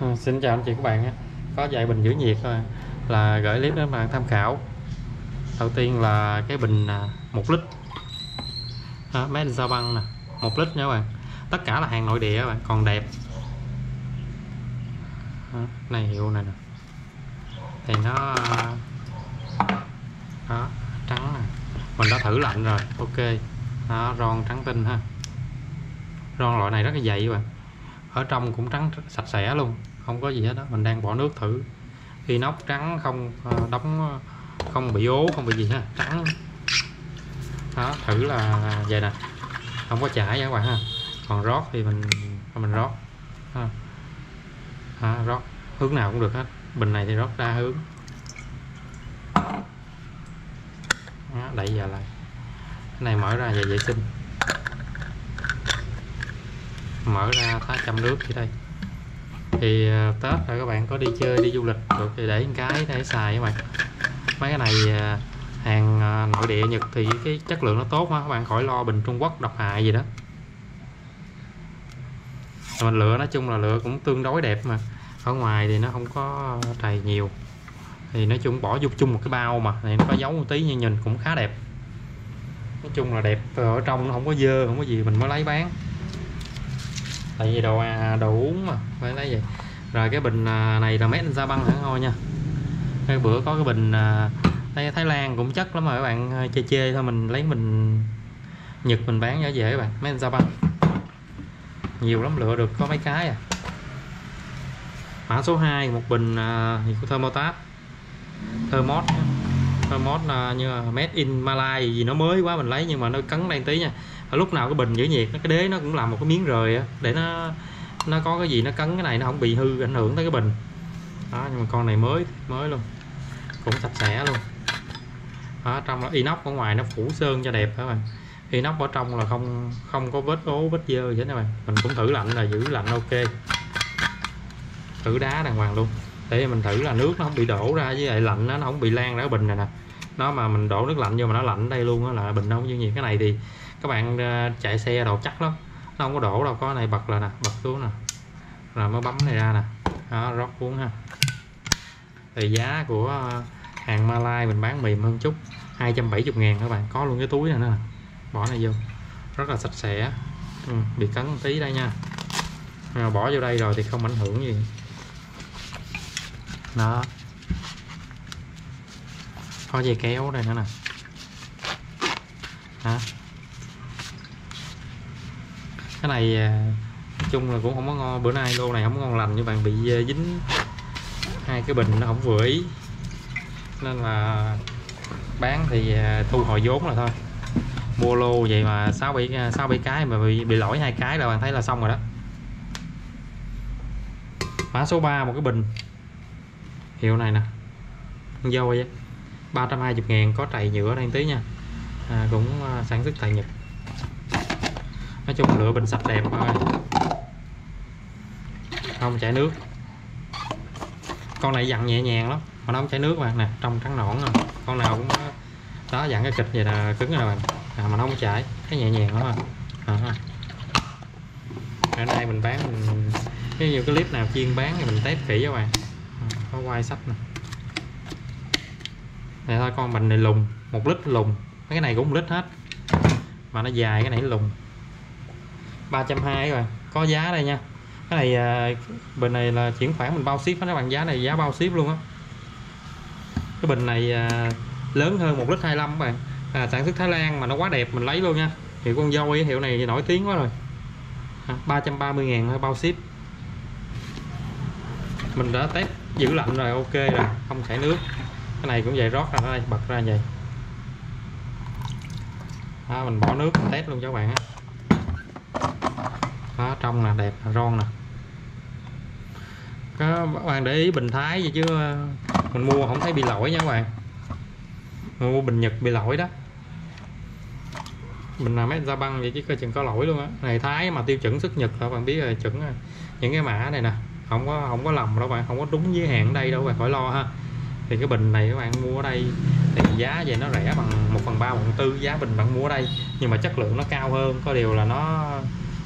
À, xin chào anh chị các bạn có vài bình giữ nhiệt thôi. Là gửi clip đến bạn tham khảo. Đầu tiên là cái bình à, một lít. À, máy in sao băng nè. Một lít nha các bạn. Tất cả là hàng nội địa các bạn còn đẹp. À, này hiệu này nè. Thì nó đó trắng nè. Mình đã thử lạnh rồi ok. Đó, ron trắng tinh ha. Ron loại này rất là dày các bạn. Ở trong cũng trắng sạch sẽ luôn không có gì hết đó mình đang bỏ nước thử. Inox trắng không ờ, đóng ờ, không bị ố không bị gì ha trắng. Đó thử là vậy nè. Không có chảy các bạn ha. Còn rót thì mình mình rót. Ha. Đó, rót. Hướng nào cũng được hết. Bình này thì rót đa hướng. Đó, đẩy giờ lại. Cái này mở ra về vệ sinh mở ra tá chăm nước dưới đây thì à, Tết rồi các bạn có đi chơi, đi du lịch được thì để một cái để xài các bạn. Mấy cái này à, hàng à, nội địa, Nhật thì cái chất lượng nó tốt ha các bạn khỏi lo bình Trung Quốc độc hại gì đó. Mình lựa, nói chung là lựa cũng tương đối đẹp mà, ở ngoài thì nó không có trầy nhiều. Thì nói chung bỏ vô chung một cái bao mà này nó có dấu một tí nhưng nhìn cũng khá đẹp. Nói chung là đẹp, ở trong nó không có dơ, không có gì, mình mới lấy bán tại vì đồ à, đồ uống mà phải lấy vậy. Rồi cái bình à, này là made in băng hả? Thôi nha. Cái bữa có cái bình à, Thái, Thái Lan cũng chất lắm mà các bạn. Chê chê thôi mình lấy mình Nhật mình bán giá dễ các bạn. Made in băng nhiều lắm lựa được có mấy cái à. Mã số 2 một bình uh, của thermotab thermos thermos uh, như là made in Malay gì nó mới quá mình lấy nhưng mà nó cấn đang tí nha lúc nào cái bình giữ nhiệt cái đế nó cũng làm một cái miếng rời á để nó nó có cái gì nó cấn cái này nó không bị hư ảnh hưởng tới cái bình. Đó nhưng mà con này mới mới luôn cũng sạch sẽ luôn. Đó, trong đó inox ở ngoài nó phủ sơn cho đẹp các bạn? Inox ở trong là không không có vết ố vết dơ gì hết các bạn. Mình cũng thử lạnh là giữ lạnh ok. Thử đá đàng hoàng luôn. Để mình thử là nước nó không bị đổ ra với lại lạnh nó không bị lan ra cái bình này nè. Nó mà mình đổ nước lạnh vô mà nó lạnh đây luôn á là bình nó không như nhiệt cái này thì các bạn ờ, chạy xe đồ chắc lắm. Nó không có đổ đâu có này bật là nè bật xuống nè. Rồi mới bấm này ra nè. Đó rót xuống ha. Thì giá của ờ, hàng Malai mình bán mềm hơn chút 270 ngàn các bạn. Có luôn cái túi này nữa bỏ này vô. Rất là sạch sẽ. Ừ, bị cấn một tí đây nha. Ờ, bỏ vô đây rồi thì không ảnh hưởng gì. Đó. Có dây kéo đây nữa nè. Đó cái này à, chung là cũng không có ngon. Bữa nay lô này không có ngon lành như bạn bị à, dính hai cái bình nó không vừa ý. Nên là bán thì à, thu hồi vốn là thôi. Mua lô vậy mà sáu bảy sáu bảy cái mà bị, bị lỗi hai cái là bạn thấy là xong rồi đó. Mã số 3 một cái bình. Hiệu này nè. Dâu vậy. 320 ngàn có trầy nhựa đang tí nha. À, cũng sản xuất tại Nhật nói chung lựa bình sạch đẹp thôi. Không chảy nước. Con này dặn nhẹ nhàng lắm. Mà nó không chảy nước mà. Nè trong trắng nõn rồi. Con nào cũng đó dặn cái kịch vậy là cứng rồi bạn. À, mà nó không chảy. Cái nhẹ nhàng lắm à. à. ở đây mình bán mình cái nhiều cái clip nào chuyên bán thì mình test kỹ các bạn. À, có quay sách nè. Này thôi con bình này lùng. Một lít lùng. Mấy cái này cũng một lít hết. Mà nó dài cái này lùng. 320 rồi. Có giá đây nha. Cái này à, bình này là chuyển khoản mình bao ship nó các bạn. Giá này giá bao ship luôn á. Cái bình này à, lớn hơn một lít 25 các bạn. À, sản xuất Thái Lan mà nó quá đẹp mình lấy luôn nha. Thì con dâu ấy hiệu này thì nổi tiếng quá rồi. À, 330 ngàn thôi bao ship. Mình đã test giữ lạnh rồi ok rồi. Không chảy nước. Cái này cũng vậy rót ra đây bật ra vậy. Đó, mình bỏ nước test luôn cho các bạn á đó trong là đẹp, là ron nè. Các bạn để ý bình thái gì chứ, mình mua không thấy bị lỗi nha các bạn. Mình mua bình nhật bị lỗi đó. Mình làm mét ra băng vậy chứ coi chừng có lỗi luôn á. Này, thái mà tiêu chuẩn xuất nhật các bạn biết là chuẩn à, những cái mã này nè. Không có không có lầm đâu bạn, không có đúng giới hạn ở đây đâu bạn, khỏi lo ha. Thì cái bình này các bạn mua ở đây thì giá về nó rẻ bằng 1 phần ba phần tư giá bình bạn mua ở đây. Nhưng mà chất lượng nó cao hơn, có điều là nó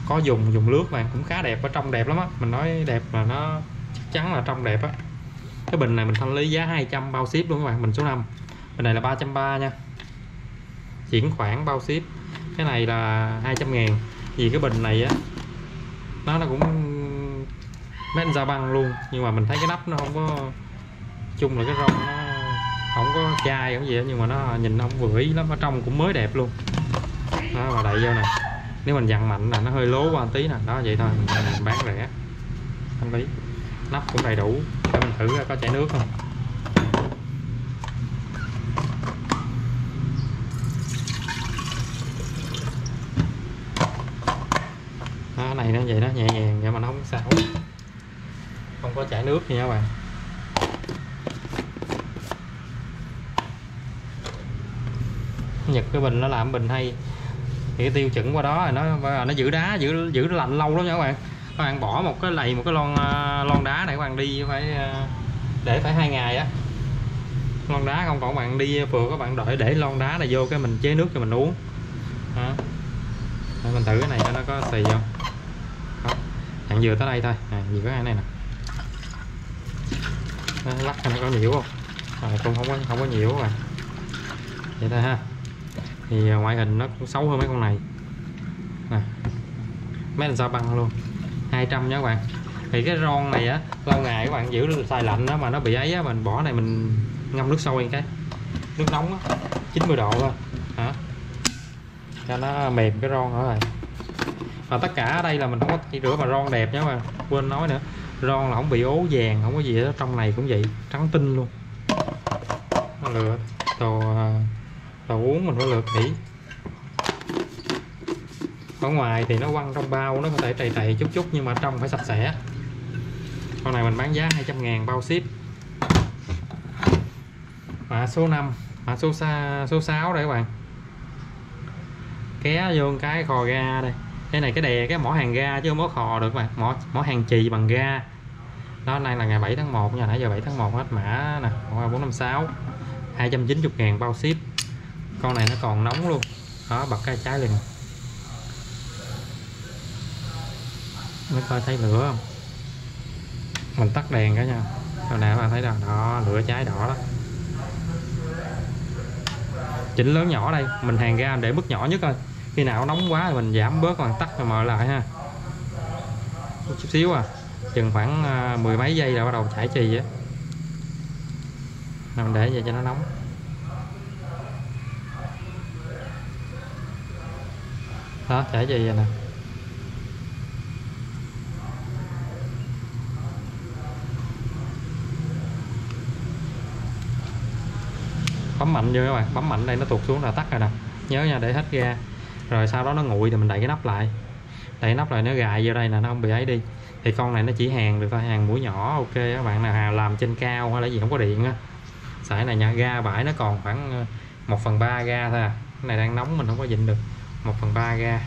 có dùng dùng lướt mà cũng khá đẹp, ở trong đẹp lắm á. Mình nói đẹp là nó chắc chắn là trong đẹp á. Cái bình này mình thanh lý giá 200 bao ship luôn các bạn, bình số 5 bình này là 330 nha. Chuyển khoản bao ship. Cái này là 200 ngàn. Vì cái bình này á, nó nó cũng made da băng luôn. Nhưng mà mình thấy cái nắp nó không có chung là cái rong nó không có chai không gì hết nhưng mà nó nhìn nó không vừa ý lắm ở trong cũng mới đẹp luôn. Đó và đậy vô nè nếu mình dặn mạnh là nó hơi lố qua tí nè. Đó vậy thôi mình bán rẻ. Thanh lý nắp cũng đầy đủ. Để mình thử có chảy nước không. Đó, này nó vậy đó nhẹ nhàng vậy mà nó không sao không có chảy nước nha các bạn. Nhật cái bình nó làm bình hay thì cái tiêu chuẩn qua đó nó nó giữ đá giữ giữ lạnh lâu lắm nha các bạn. Các bạn bỏ một cái lầy một cái lon à, lon đá này các bạn đi phải à, để phải hai ngày á. Lon đá không còn bạn đi vừa các bạn đợi để lon đá này vô cái mình chế nước cho mình uống. Đó. mình thử cái này cho nó có xì không đó. dặn vừa tới đây thôi. À, có cái này nè. Nó lắc nó có nhiều không à, cũng không có không có nhiều các bạn. Vậy thôi ha thì à, ngoại hình nó cũng xấu hơn mấy con này. Nè, mấy là sao băng luôn. 200 nha các bạn. Thì cái ron này á, lâu ngày các bạn giữ xài lạnh đó mà nó bị ấy á, mình bỏ này mình ngâm nước sôi cái. Nước nóng á 90 độ thôi. Hả? Cho nó mềm cái ron nữa rồi. Và tất cả ở đây là mình không có chỉ rửa mà ron đẹp nhé mà quên nói nữa. Ron là không bị ố vàng, không có gì hết. Trong này cũng vậy. Trắng tinh luôn. Nó lựa đồ à, đồ uống mình phải lượt kỹ ở ngoài thì nó quăng trong bao, nó có thể trầy trầy chút chút nhưng mà trong phải sạch sẽ. Con này mình bán giá 200 ngàn bao ship. Mã số 5 mã số xa số 6 đây các bạn. Ké vô cái kho ga đây. Cái này cái đè, cái mỏ hàng ga chứ không có kho được mà mỏ mỏ hàng chì bằng ga. Đó nay là ngày 7 tháng 1 nha, nãy giờ 7 tháng 1 hết mã nè. 456 290 ngàn bao ship con này nó còn nóng luôn. Đó, bật cái trái liền mới coi thấy lửa không? Mình tắt đèn cả nha. Hồi nãy bạn thấy đâu đó, lửa cháy đỏ đó. Chỉnh lớn nhỏ đây, mình hàng ra để mức nhỏ nhất thôi. Khi nào nóng quá thì mình giảm bớt còn tắt rồi mở lại ha. Một chút xíu à chừng khoảng à, mười mấy giây là bắt đầu chảy trì á. Mình để vậy cho nó nóng. Đó chảy trì vậy nè. Bấm mạnh vô các bạn. Bấm mạnh đây, nó tuột xuống là tắt rồi nè. Nhớ nha, để hết ga. Rồi sau đó nó nguội thì mình đậy cái nắp lại. Đậy nắp lại nó gài vô đây là nó không bị ấy đi. Thì con này nó chỉ hàng được thôi hàng mũi nhỏ, ok các bạn nào làm trên cao hay là gì, không có điện á. Sải này nha, ga bãi nó còn khoảng ờ, 1 phần ba ga thôi à. Cái này đang nóng, mình không có dịnh được. 1 phần 3 ga.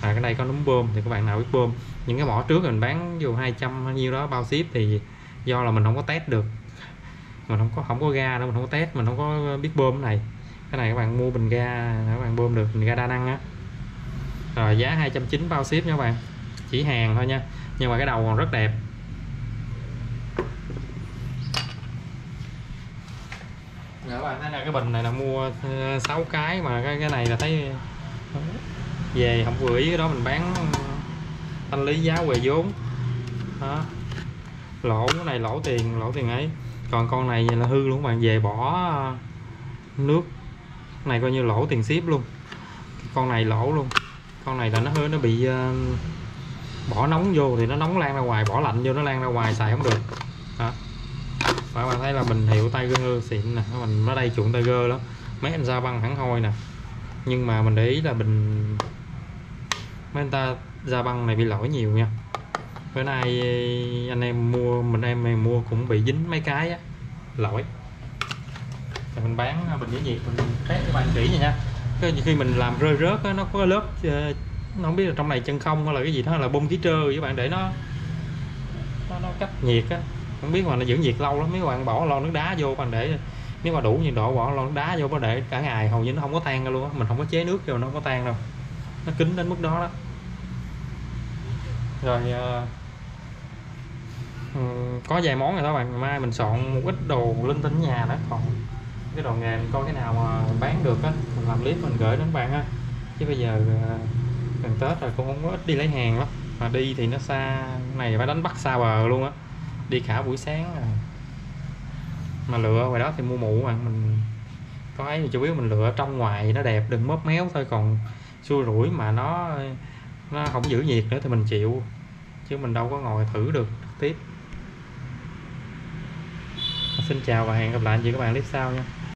À cái này có núm bơm thì các bạn nào biết bơm. Những cái mỏ trước mình bán dù 200 bao nhiêu đó, bao ship thì do là mình không có test được. Mình không có không có ga đâu, mình không có test, mình không có biết bơm cái này. Cái này các bạn mua bình ga, các bạn bơm được bình ga đa năng á. Rồi, giá 290 bao ship nha các bạn. Chỉ hàng thôi nha, nhưng mà cái đầu còn rất đẹp. Dạ các bạn thấy là cái bình này là mua ờ, 6 cái mà cái cái này là thấy về không vừa ý cái đó mình bán ờ, thanh lý giá về vốn. Đó. Lỗ cái này lỗ tiền lỗ tiền ấy. Còn con này là hư luôn bạn về bỏ ờ, nước. Này coi như lỗ tiền ship luôn. Con này lỗ luôn. Con này là nó hơi nó bị uh, bỏ nóng vô thì nó nóng lan ra ngoài bỏ lạnh vô nó lan ra ngoài xài không được. Đó. các bạn thấy là mình hiệu Tiger xịn nè. Mình ở đây chuộng Tiger đó. Mấy anh ra băng hẳn hoi nè nhưng mà mình để ý là bình mấy anh ta ra băng này bị lỗi nhiều nha. Bữa nay anh em mua mình em mình mua cũng bị dính mấy cái á lỗi. Thì mình bán à, bình giữ nhiệt mình test cho bạn kỹ nha nha. Cái khi mình làm rơi rớt á, nó có lớp ờ, nó không biết là trong này chân không hay là cái gì đó là bông khí trơ với bạn để nó nó, nó cách nhiệt á. Không biết mà nó giữ nhiệt lâu lắm mấy bạn bỏ lon nước đá vô bạn để nếu mà đủ nhiệt độ bỏ lon đá vô có để cả ngày hầu như nó không có tan ra luôn á. Mình không có chế nước vô nó không có tan đâu. Nó kín đến mức đó đó. Rồi uh, có vài món rồi đó bạn. Mai mình soạn một ít đồ linh tinh nhà đó. Còn cái đồ nghề mình coi cái nào mà bán được á mình làm clip mình gửi đến bạn ha chứ bây giờ ờ, gần tết rồi cũng không có ít đi lấy hàng lắm. Mà đi thì nó xa này phải đánh bắt xa bờ luôn á. Đi cả buổi sáng rồi mà lựa ngoài đó thì mua mũ mà, mình có ấy thì chủ yếu mình lựa trong ngoài nó đẹp, đừng móp méo thôi. Còn xua rủi mà nó nó không giữ nhiệt nữa thì mình chịu, chứ mình đâu có ngồi thử được trực tiếp. Xin chào và hẹn gặp lại anh chị các bạn clip sau nha.